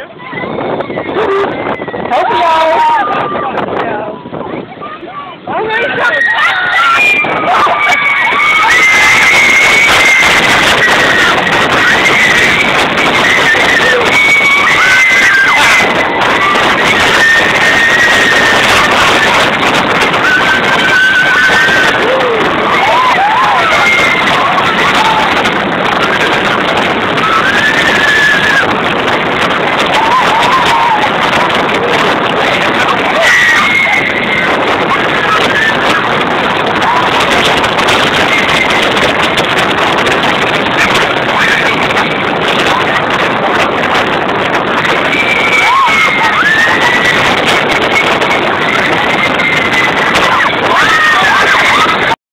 you?